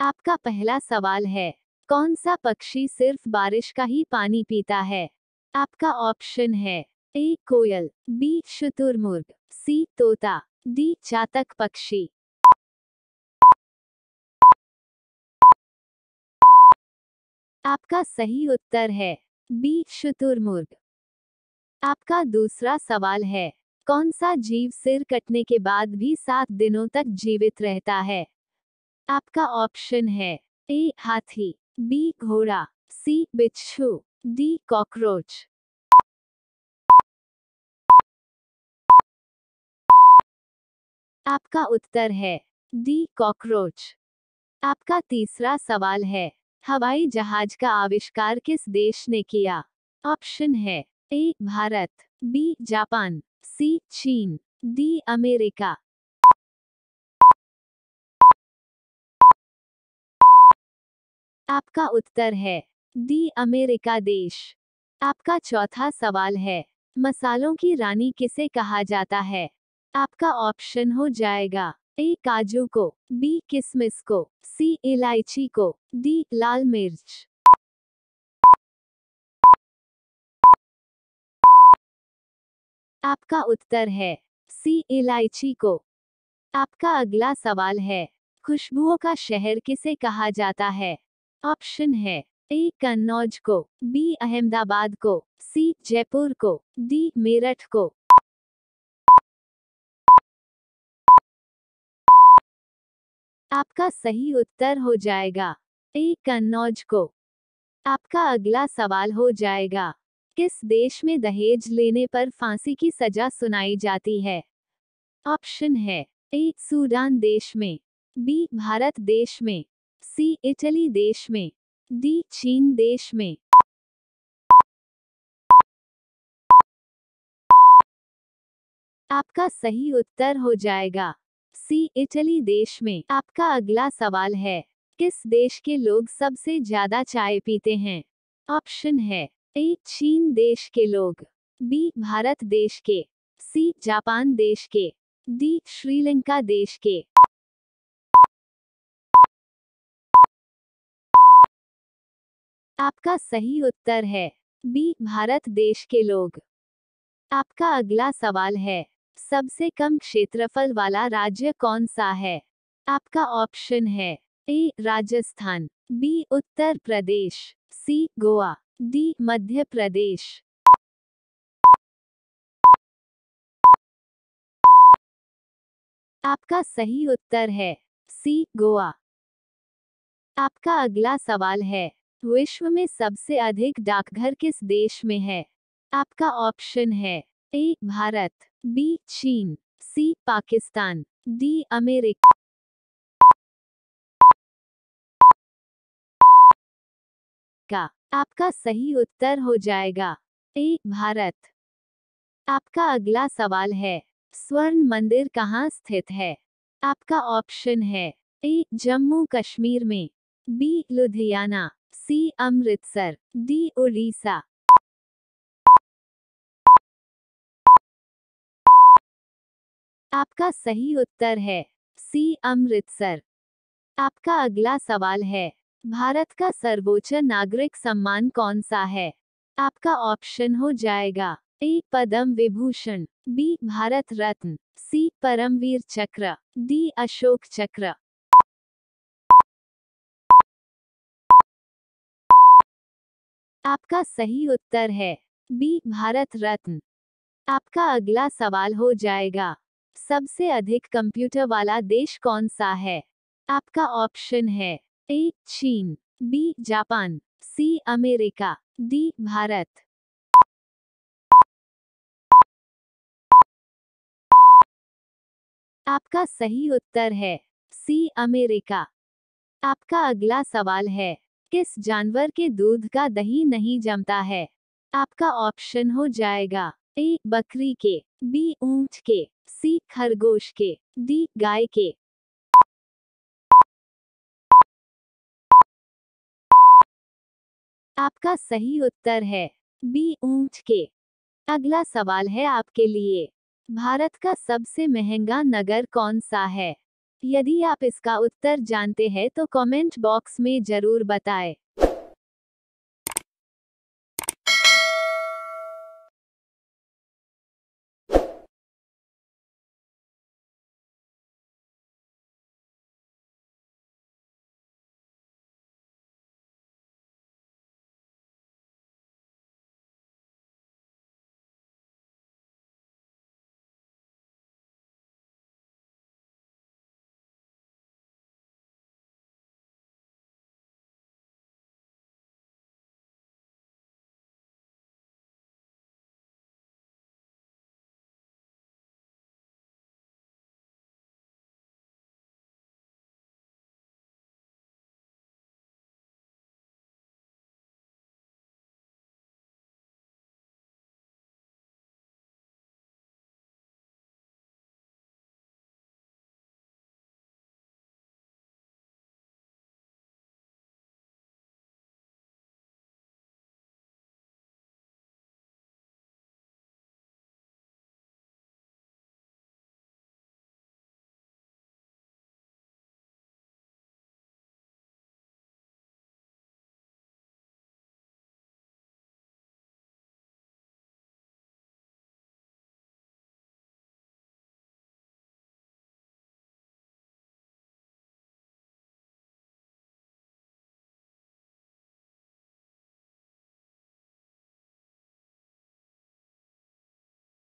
आपका पहला सवाल है, कौन सा पक्षी सिर्फ़ बारिश का ही पानी पीता है? आपका ऑप्शन है, ए, कोयल, बी, शुतुरमुर्ग, सी, तोता, डी, चातक पक्षी। आपका सही उत्तर है, बी, शुतुरमुर्ग। आपका दूसरा सवाल है, कौन सा जीव सिर कटने के बाद भी सात दिनों तक जीवित रहता है? आपका ऑप्शन है ए, हाथी, बी, घोड़ा, सी, बिच्छू, डी, कॉकरोच। आपका उत्तर है डी, कॉकरोच। आपका तीसरा सवाल है, हवाई जहाज़ का आविष्कार किस देश ने किया? ऑप्शन है A, Bharat, B, Japan, C, चीन, डी, अमेरिका। आपका उत्तर है डी अमेरिका देश। आपका चौथा सवाल है, मसालों की रानी किसे कहा जाता है? आपका ऑप्शन हो जाएगा, ए काजू को, बी किसमिस को, सी इलायची को, डी लाल मिर्च। आपका उत्तर है, सी इलायची को। आपका अगला सवाल है, खुशबुओं का शहर किसे कहा जाता है? ऑप्शन है ए, कन्नौज को, बी, अहमदाबाद को, सी, जयपुर को, डी, मेरठ को। आपका सही उत्तर हो जाएगा ए, कन्नौज को। आपका अगला सवाल हो जाएगा, किस देश में दहेज लेने पर फांसी की सजा सुनाई जाती है? ऑप्शन है ए, सूडान देश में, बी, भारत देश में। सी इटली देश में, डी चीन देश में। आपका सही उत्तर हो जाएगा। सी इटली देश में। आपका अगला सवाल है, किस देश के लोग सबसे ज़्यादा चाय पीते हैं? ऑप्शन है, ए चीन देश के लोग, बी भारत देश के, सी जापान देश के, डी श्रीलंका देश के। आपका सही उत्तर है। बी, भारत देश के लोग। आपका अगला सवाल है, सबसे कम क्षेत्रफल वाला राज्य कौन सा है? आपका ऑप्शन है, A, Rajasthan, B, Uttar Pradesh, C, Goa, D, Madhya Pradesh. आपका सही उत्तर है, सी, गोवा। आपका अगला सवाल है विश्व में सबसे अधिक डाकघर किस देश में है? आपका ऑप्शन है ए, भारत, बी, चीन, सी, पाकिस्तान, डी, अमेरिका। का, आपका सही उत्तर हो जाएगा। ए, भारत। आपका अगला सवाल है, स्वर्ण मंदिर कहाँ स्थित है? आपका ऑप्शन है ए, जम्मू कश्मीर में, B, Ludhiana. C Amritsar, D Orissa आपका सही उत्तर है, सी अमृतसर। आपका अगला सवाल है, भारत का सर्वोच्च नागरिक सम्मान कौन सा है? आपका ऑप्शन हो जाएगा, A Padma Vibhushan, B Bharat Ratna, C Paramvir Chakra, D Ashok Chakra. आपका सही उत्तर है। बी, भारत रत्न। आपका अगला सवाल हो जाएगा। सबसे अधिक कंप्यूटर वाला देश कौन सा है? आपका ऑप्शन है ए, चीन, B, Japan, C, America, D, Bharat. आपका सही उत्तर है सी, अमेरिका। आपका अगला सवाल है किस जानवर के दूध का दही नहीं जमता है? आपका ऑप्शन हो जाएगा ए, बकरी के, बी, ऊँट के, सी, खरगोश के, डी, गाय के। आपका सही उत्तर है बी, ऊँट के। अगला सवाल है आपके लिए। भारत का सबसे महँगा नगर कौन सा है? यदि आप इसका उत्तर जानते हैं तो कमेंट बॉक्स में ज़रूर बताएँ।